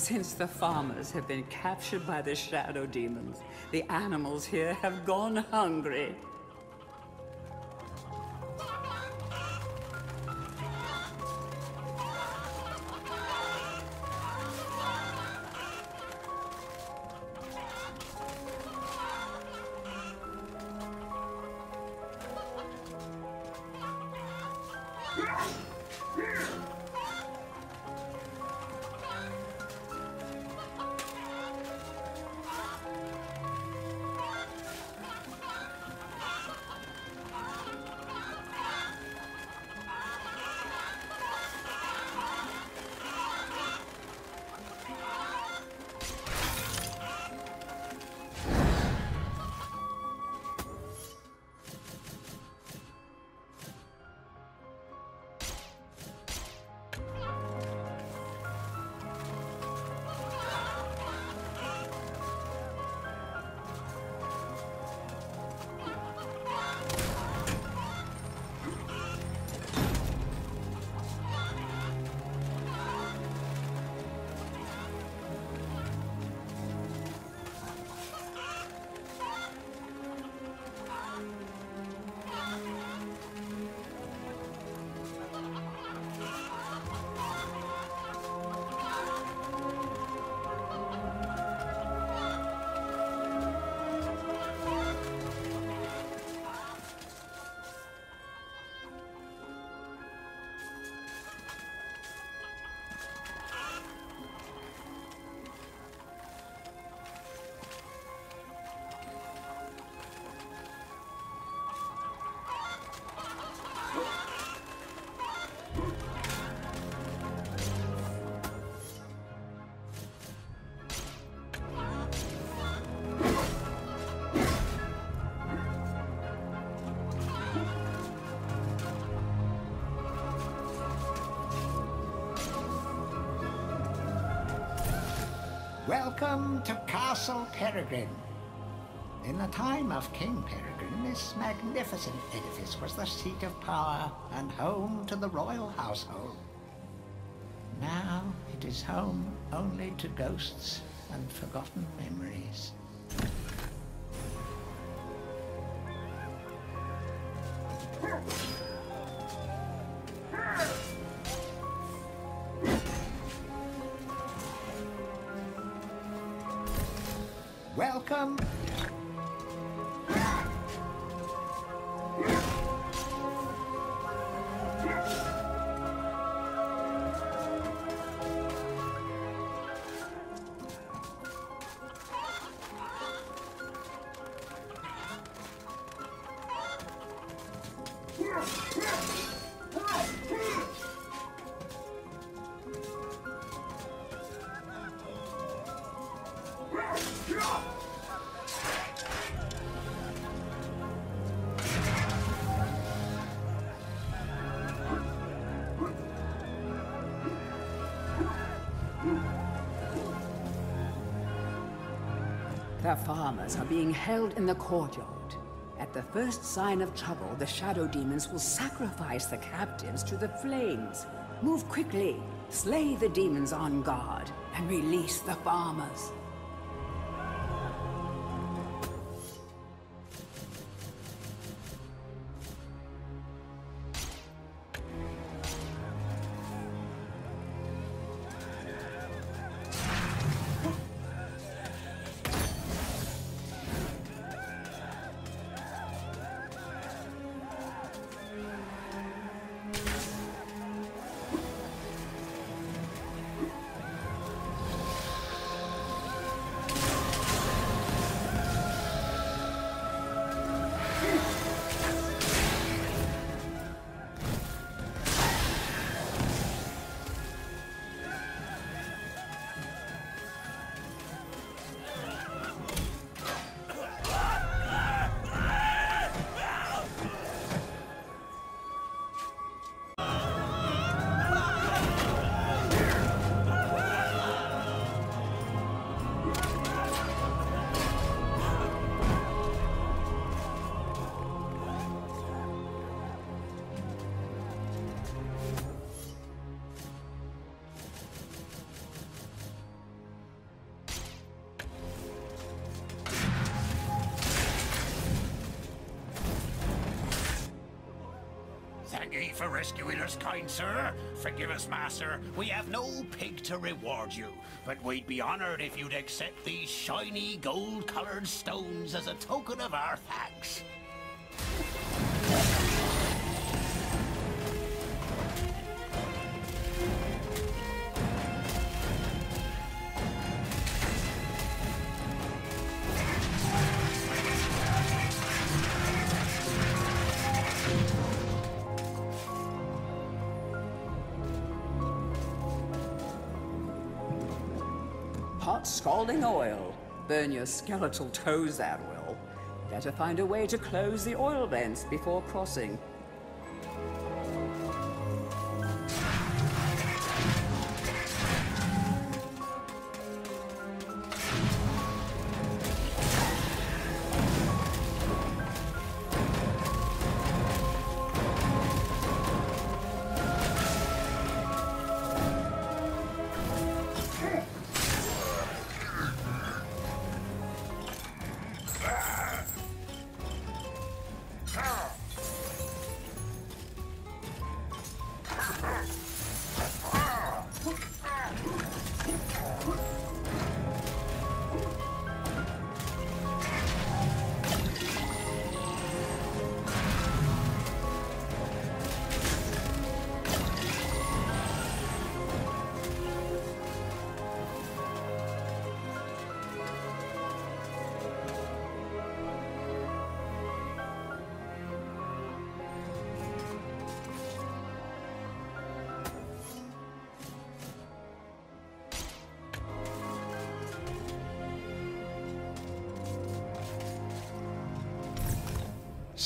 Since the farmers have been captured by the shadow demons, the animals here have gone hungry. Welcome to Castle Peregrin. In the time of King Peregrin, this magnificent edifice was the seat of power and home to the royal household. Now it is home only to ghosts and forgotten memories. The farmers are being held in the courtyard. At the first sign of trouble, the shadow demons will sacrifice the captives to the flames. Move quickly, slay the demons on guard, and release the farmers. Ye for rescuing us, kind sir. Forgive us, master. We have no pig to reward you, but we'd be honored if you'd accept these shiny gold-colored stones as a token of our thanks. Burn your skeletal toes at will. Better find a way to close the oil vents before crossing.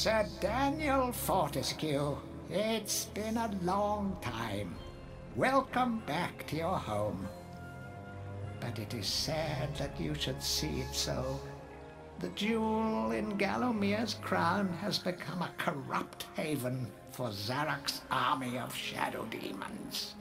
Sir Daniel Fortesque, it's been a long time. Welcome back to your home. But it is sad that you should see it so. The jewel in Gallowmere's crown has become a corrupt haven for Zarok's army of shadow demons.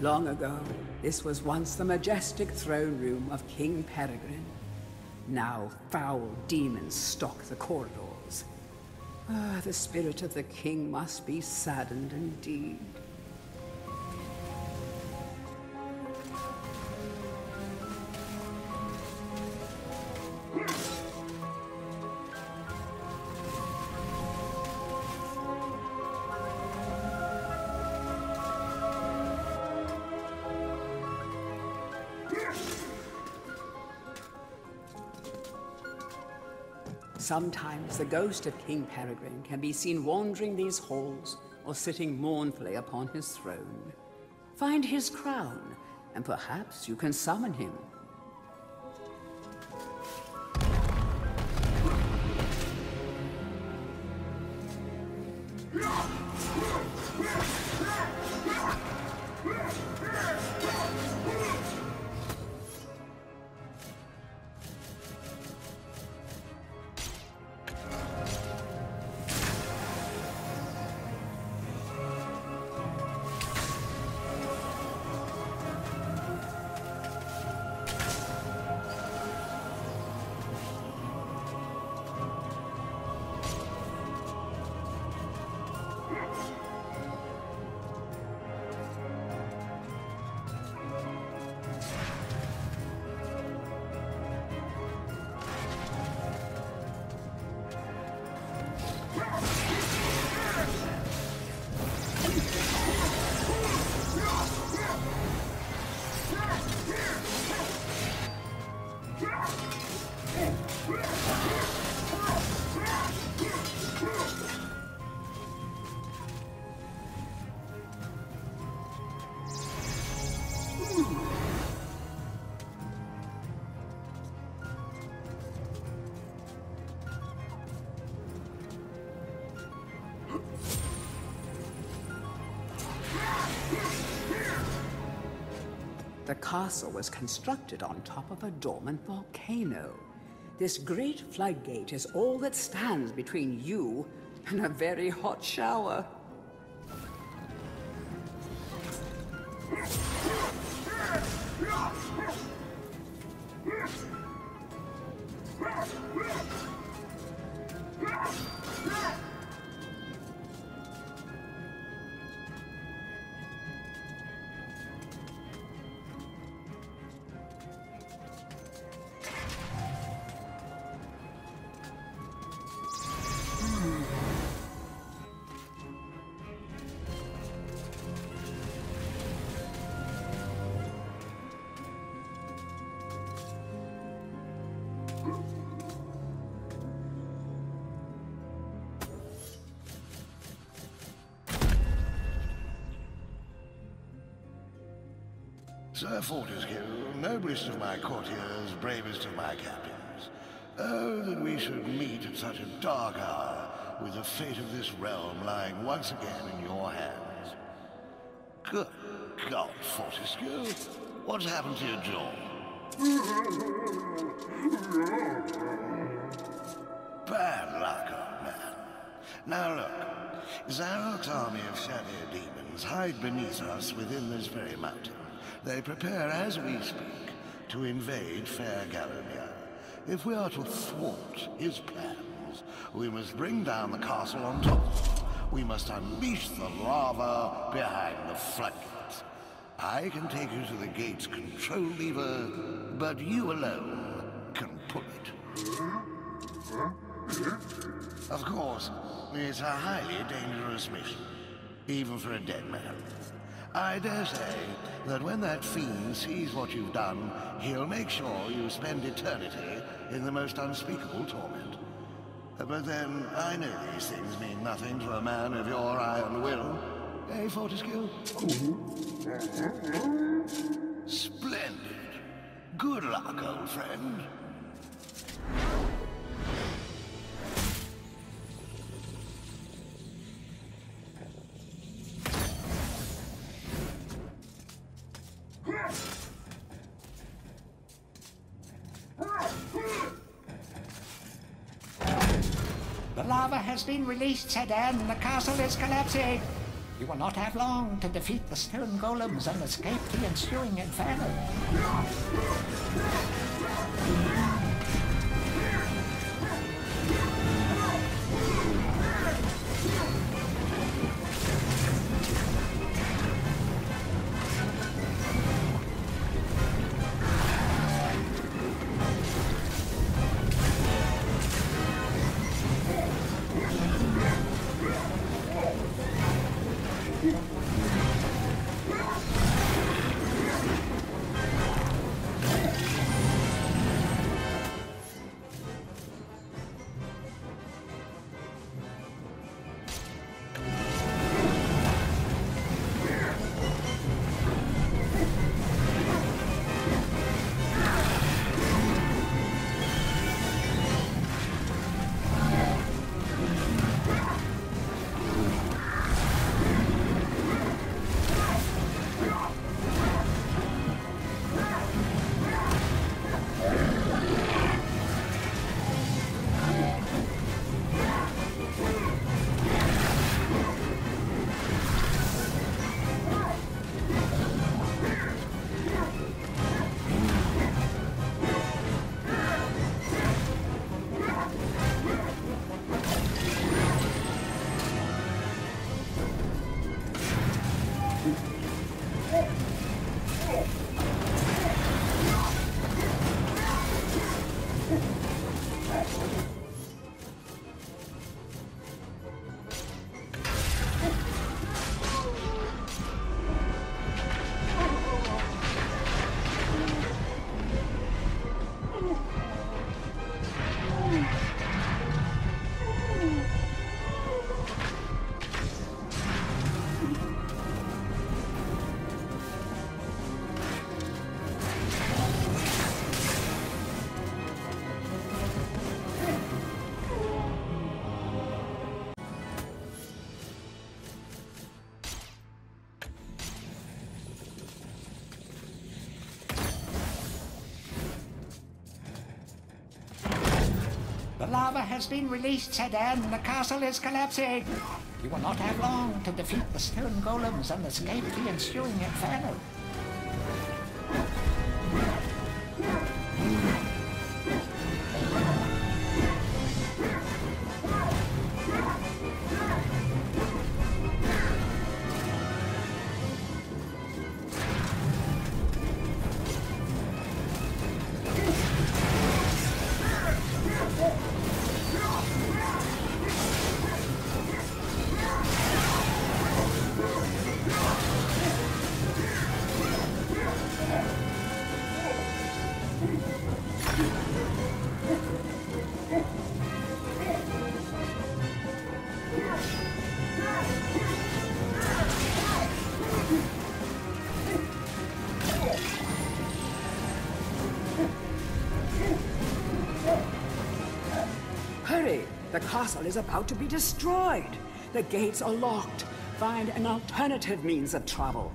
Long ago, this was once the majestic throne room of King Peregrin. Now foul demons stalk the corridors. Ah, the spirit of the king must be saddened indeed. Sometimes the ghost of King Peregrin can be seen wandering these halls or sitting mournfully upon his throne. Find his crown, and perhaps you can summon him. Castle was constructed on top of a dormant volcano. This great floodgate is all that stands between you and a very hot shower. Sir uh, Fortesque, noblest of my courtiers, bravest of my captains. Oh, that we should meet at such a dark hour, with the fate of this realm lying once again in your hands. Good God, Fortesque, what's happened to your jaw? Bad luck, old man. Now look, Zarok's army of shadow demons hide beneath us within this very mountain. They prepare as we speak to invade Fair Gallowmere. If we are to thwart his plans, we must bring down the castle on top. We must unleash the lava behind the floodgates. I can take you to the gate's control lever, but you alone can pull it. Of course, it's a highly dangerous mission, even for a dead man. I dare say that when that fiend sees what you've done, he'll make sure you spend eternity in the most unspeakable torment. But then, I know these things mean nothing to a man of your iron will. Eh, Fortesque? Splendid. Good luck, old friend. Released, Sir Dan. The castle is collapsing. You will not have long to defeat the stone golems and escape the ensuing inferno. Lava has been released, Sir Dan. And the castle is collapsing. You will not have long to defeat the stone golems and escape the ensuing inferno. Castle is about to be destroyed. The gates are locked. Find an alternative means of travel.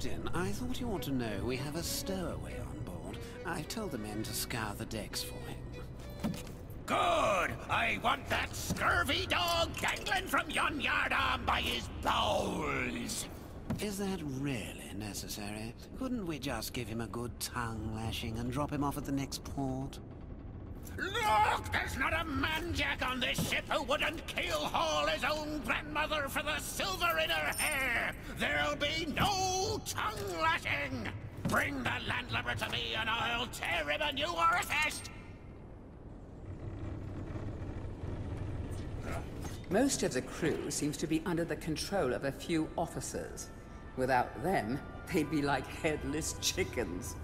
Captain, I thought you ought to know we have a stowaway on board. I've told the men to scour the decks for him. Good! I want that scurvy dog dangling from yon yardarm by his bowels! Is that really necessary? Couldn't we just give him a good tongue lashing and drop him off at the next port? Look! There's not a man-jack on this ship who wouldn't keel-haul his own grandmother for the silver in her hair! There'll be no tongue-lashing! Bring the landlubber to me and I'll tear him a new orifice! Most of the crew seems to be under the control of a few officers. Without them, they'd be like headless chickens.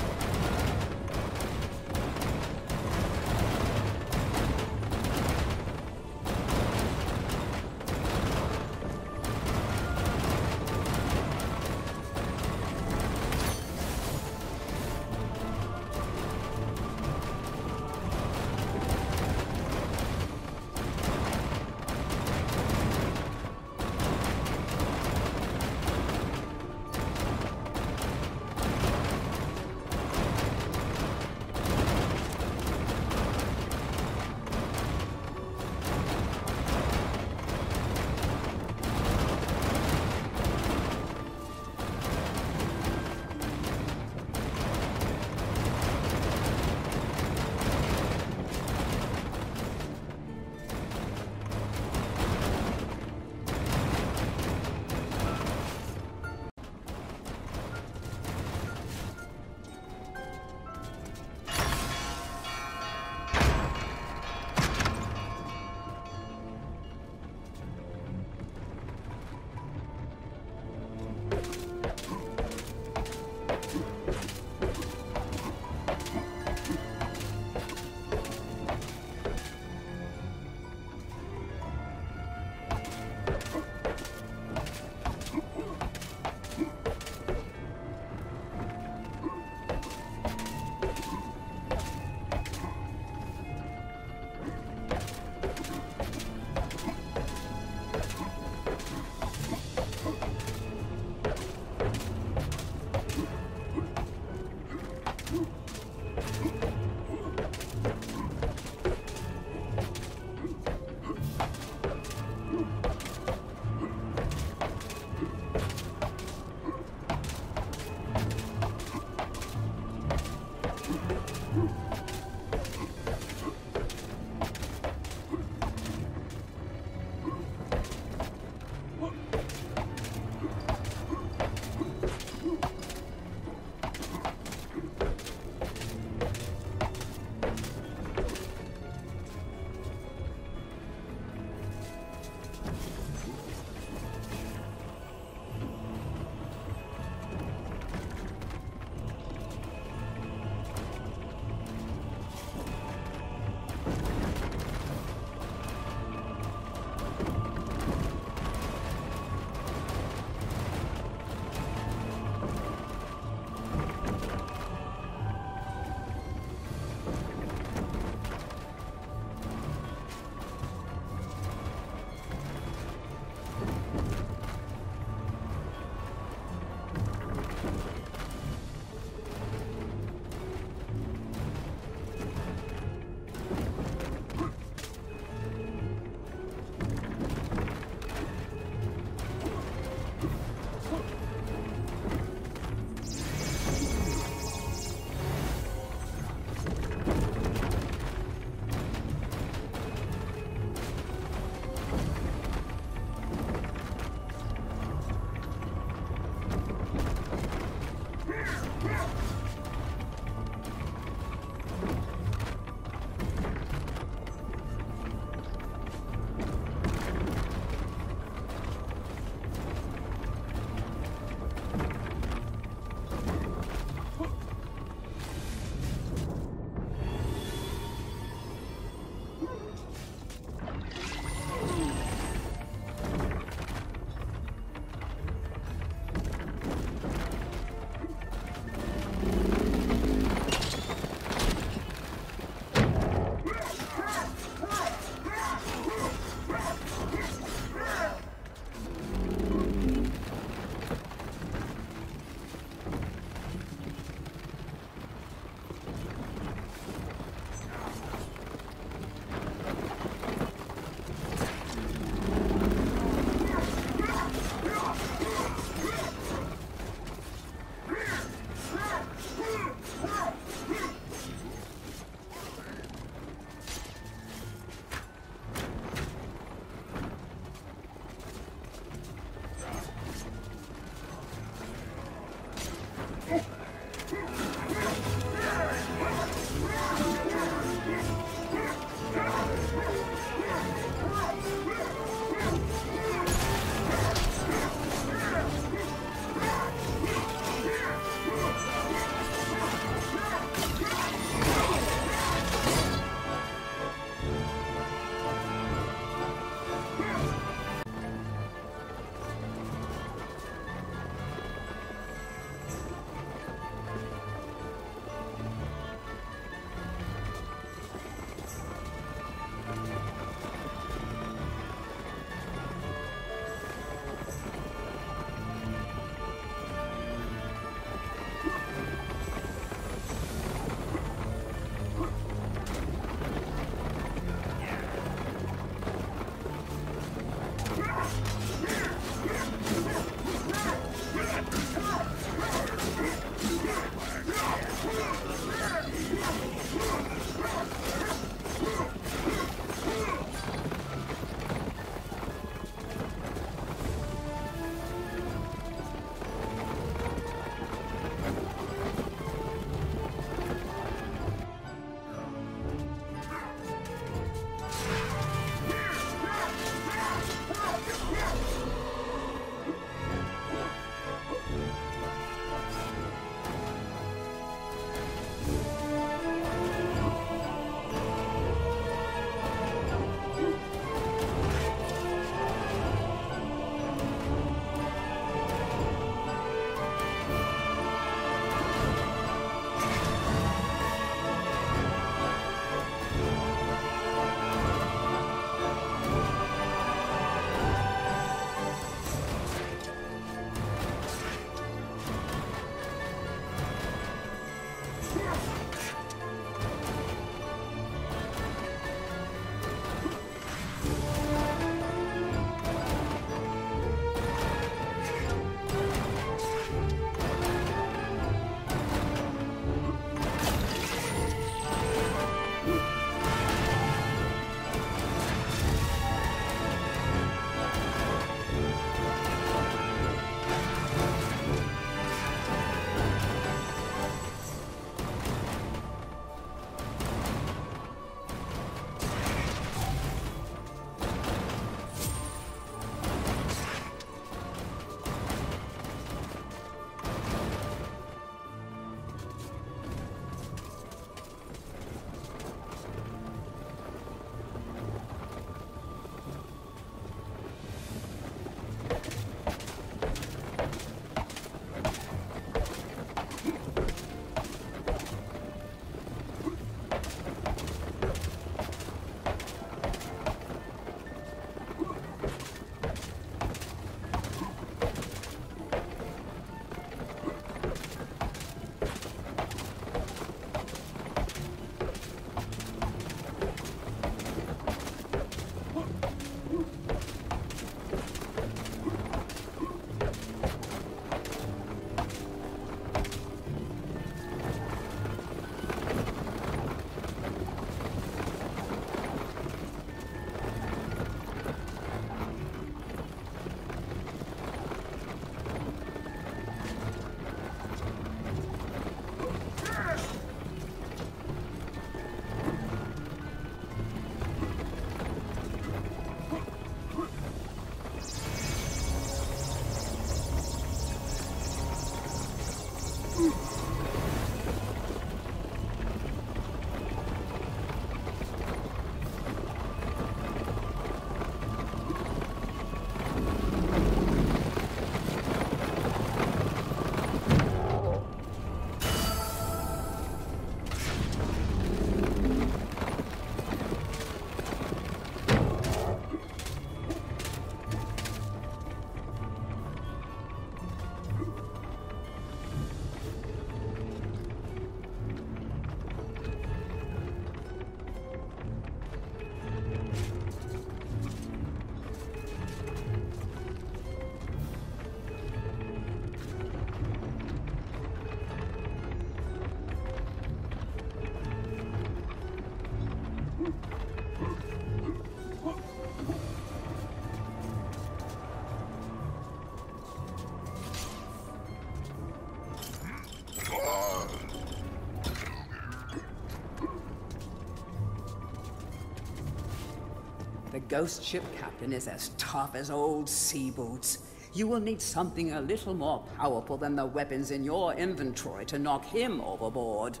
Ghost ship captain is as tough as old sea boots. You will need something a little more powerful than the weapons in your inventory to knock him overboard.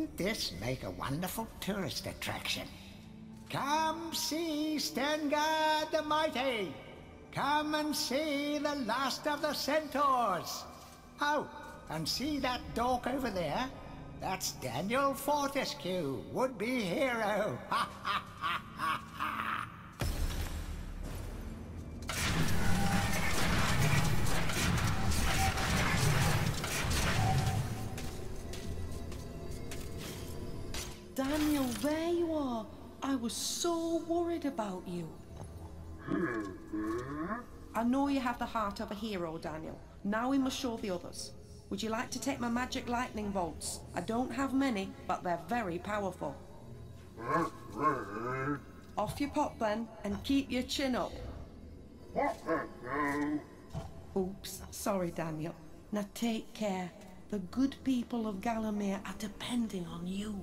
Wouldn't this make a wonderful tourist attraction? Come see Stengard the Mighty! Come and see the last of the centaurs! Oh, and see that dork over there? That's Daniel Fortesque, would-be hero! Ha ha ha ha! Was so worried about you. I know you have the heart of a hero, Daniel. Now we must show the others. Would you like to take my magic lightning bolts? I don't have many, but they're very powerful. Off you pop then, and keep your chin up. Oops, sorry, Daniel. Now take care. The good people of Gallowmere are depending on you.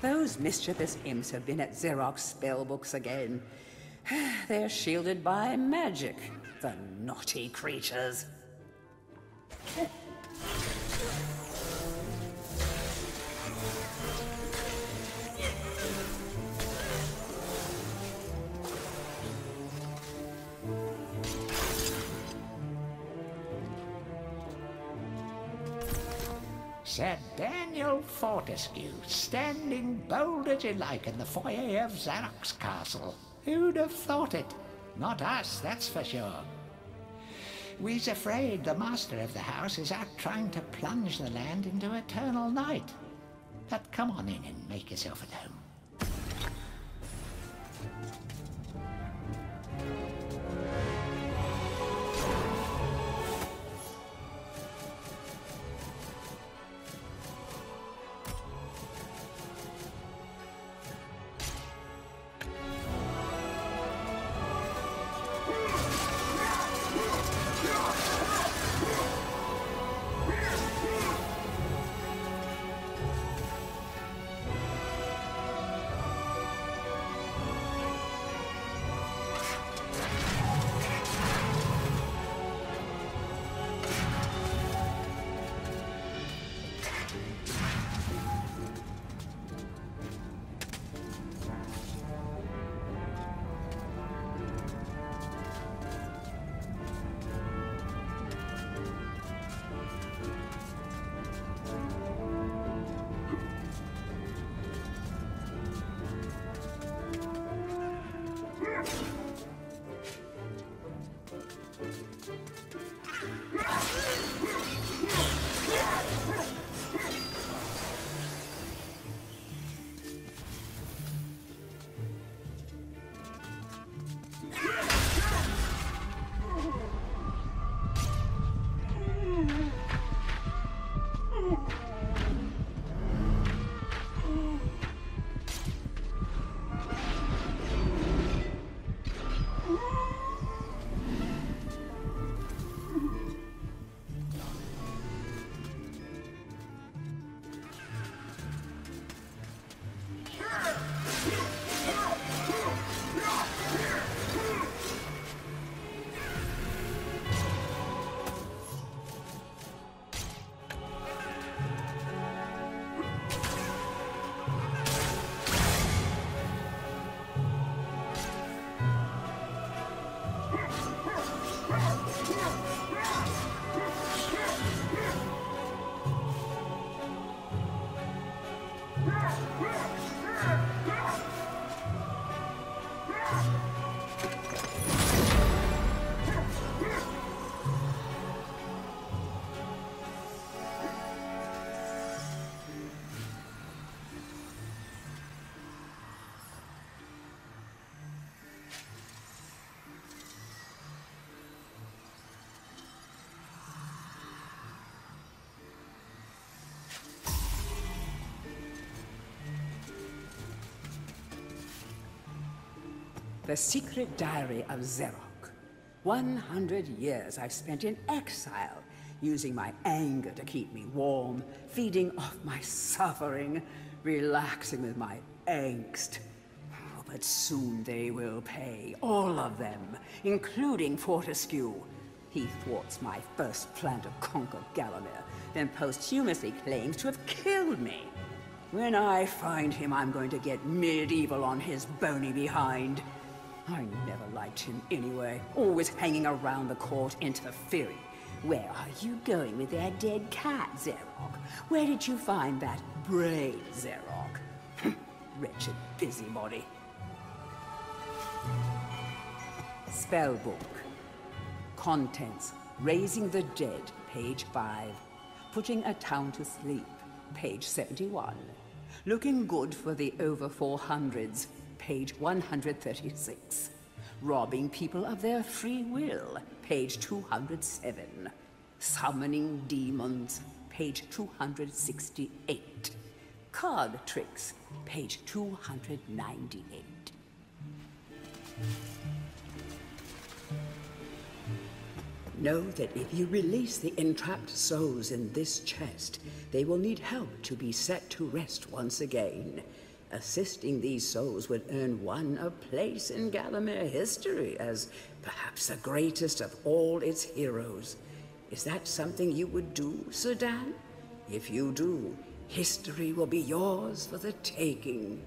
Those mischievous imps have been at Zarok's spellbooks again. They're shielded by magic, the naughty creatures. Sir Daniel Fortesque, standing bold as you like in the foyer of Zarok's castle. Who'd have thought it? Not us, that's for sure. We's afraid the master of the house is out trying to plunge the land into eternal night. But come on in and make yourself at home. The Secret Diary of Zarok. 100 years I've spent in exile, using my anger to keep me warm, feeding off my suffering, relaxing with my angst. Oh, but soon they will pay, all of them, including Fortesque. He thwarts my first plan to conquer Gallowmere, then posthumously claims to have killed me. When I find him, I'm going to get medieval on his bony behind. I never liked him anyway, always hanging around the court interfering. Where are you going with that dead cat, Zarok? Where did you find that brain, Zarok? Wretched busybody. Spellbook. Contents. Raising the Dead, page 5. Putting a Town to Sleep, page 71. Looking good for the over 400s, page 136. Robbing people of their free will, page 207. Summoning demons, page 268. Card tricks, page 298. Know that if you release the entrapped souls in this chest, they will need help to be set to rest once again. Assisting these souls would earn one a place in Gallowmere history as perhaps the greatest of all its heroes. Is that something you would do, Sir Dan? If you do, history will be yours for the taking.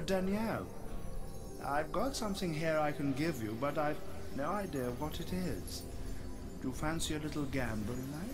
Danielle. I've got something here I can give you, but I've no idea what it is. Do you fancy a little gamble, like?